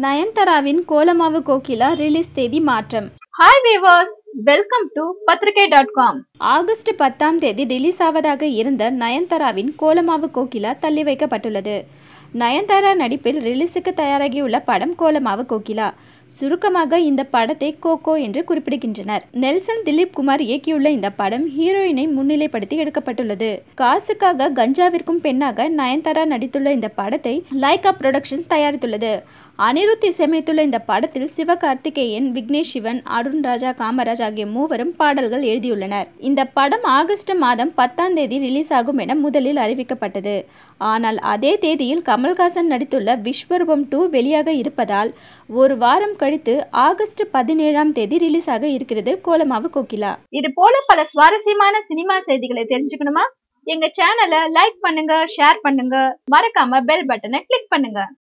நயன்தாராவின் Kolamaavu Kokila release தேதி மாற்றம். Hi viewers welcome to Pathrikai dot com August பத்தாம் தேதி ரிலீஸ் ஆவதாக இருந்த நயன்தாராவின் கோலமாவு கோகிலா தள்ளி வைக்கப்பட்டுள்ளது. நயன்தாரா நடிப்பில் ரிலீஸுக்கு தயாராகியுள்ள படம் கோலமாவு கோகிலா. சுருக்கமாக இந்த படத்தை கோகோ என்று குறிப்பிடுகின்றனர். நெல்சன் திலீப் குமார் இயக்கியுள்ள இந்த படம் ஹீரோயினை முன்னிலைப்படுத்தி எடுக்கப்பட்டுள்ளது. காசுக்காக கஞ்சாவிற்கும் பெண்ணாக நயன்தாரா நடித்துள்ள இந்த படத்தை லைகா புரொடக்ஷன்ஸ் தயாரித்துள்ளது. அனிருத் இசையமைத்துள்ள இந்த படத்தில் சிவகார்த்திகேயன் விக்னேஷ் சிவன் அருண் ராஜா காமராஜ் ஆகிய மூவரும் பாடல்கள் எழுதியுள்ளனர். இந்த படம் ஆகஸ்ட் மாதம் பத்தாம் தேதி ரிலீஸ் ஆகும் என முதலில் அறிவிக்கப்பட்டது. ஆனால் அதே தேதியில் கமல்ஹாசன் நடித்துள்ள விஸ்வரூபம் டூ வெளியாக இருப்பதால் ஒரு வாரம் கழித்து ஆகஸ்ட் பதினேழாம் தேதி ரிலீஸ் ஆக இருக்கிறது கோலமாவு கோகிலா. இது போல பல சுவாரஸ்யமான சினிமா செய்திகளை தெரிஞ்சுக்கணுமா? எங்க சேனலை லைக் பண்ணுங்க ஷேர் பண்ணுங்க. மறக்காம பெல் பட்டனை கிளிக் பண்ணுங்க.